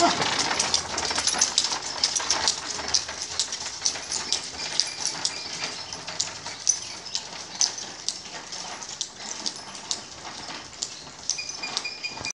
Huh.